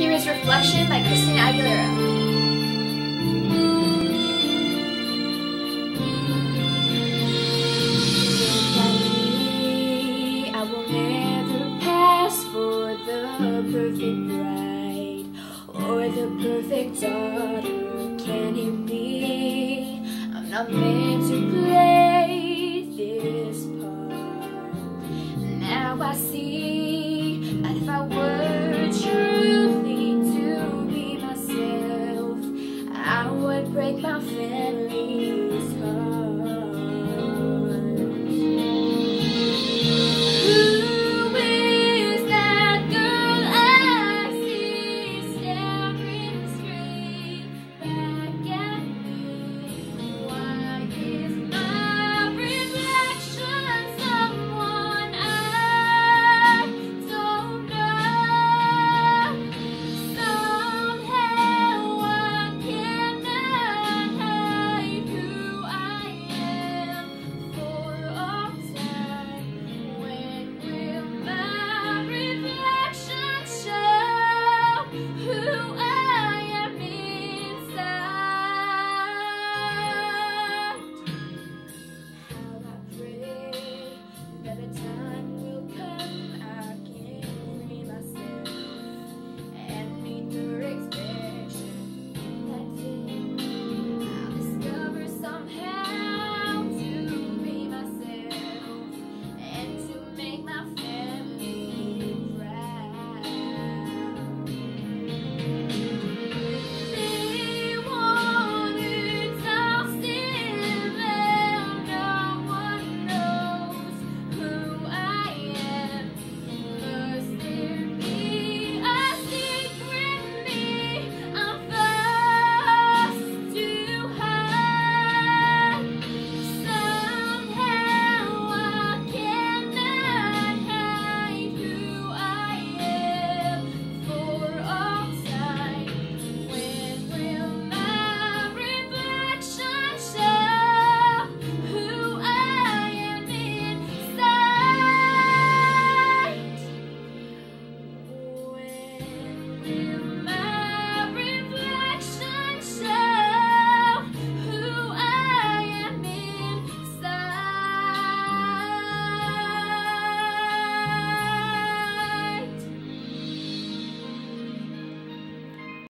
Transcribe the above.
Here is Reflection by Christina Aguilera. I will never pass for the perfect bride or the perfect daughter. Can it be? I'm not meant to play this part. Now I see.